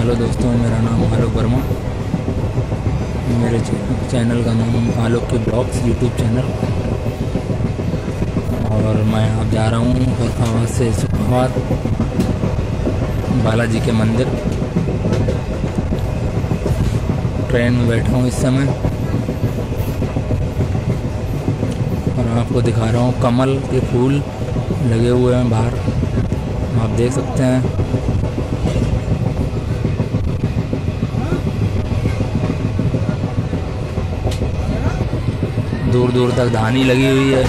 Hello दोस्तों, मेरा नाम आलोक वर्मा। मेरे चैनल का नाम आलोक के ब्लॉग्स यूट्यूब चैनल। और मैं अब जा रहा हूँ फरखाबाद से सुखाबाद बालाजी के मंदिर। ट्रेन में बैठा हूँ इस समय। और आपको दिखा रहा हूँ कमल के फूल लगे हुए हैं बाहर। आप देख सकते हैं। दूर दूर तक धानी लगी हुई है।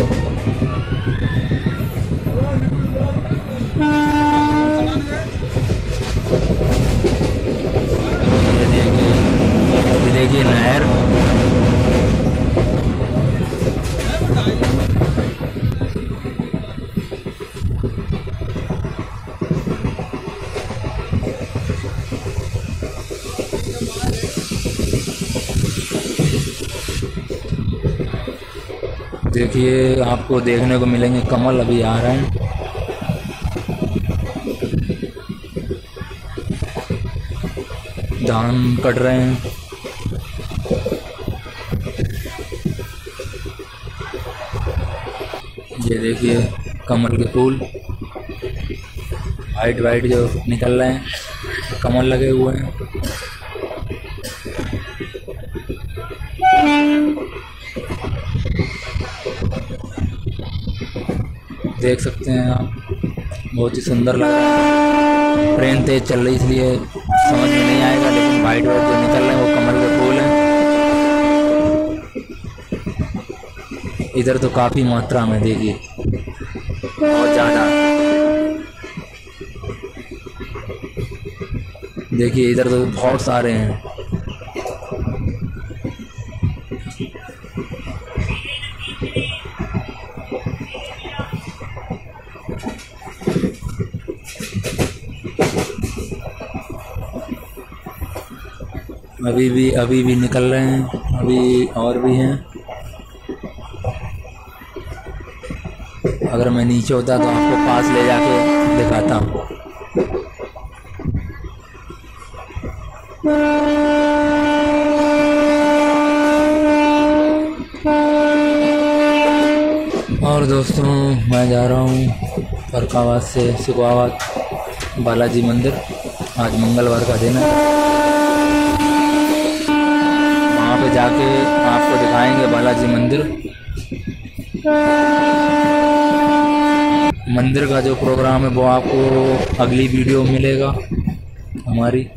ये देखिए नहर। देखिए, आपको देखने को मिलेंगे कमल अभी आ रहे हैं। धान कट रहे हैं। ये देखिए कमल के फूल। वाइट वाइट जो निकल रहे हैं, कमल लगे हुए हैं। देख सकते हैं आप। बहुत ही सुंदर लग रहा है। ट्रेन तेज चल रही इसलिए समझ में नहीं आएगा, लेकिन वाइट वाइट जो निकल रहे हैं, वो कमल के फूल हैं। इधर तो काफ़ी मात्रा में देखिए। बहुत ज़्यादा। देखिए, इधर तो बहुत सारे हैं। अभी भी अभी भी निकल रहे हैं, अभी और भी हैं। अगर मैं नीचे होता तो आपको पास ले जाके दिखाता। हूँ और दोस्तों, मैं जा रहा हूँ फरकाबाद से सुखाबाद बालाजी मंदिर। आज मंगलवार का दिन है। वहाँ पे जाके आपको दिखाएँगे बालाजी मंदिर। मंदिर का जो प्रोग्राम है वो आपको अगली वीडियो मिलेगा हमारी।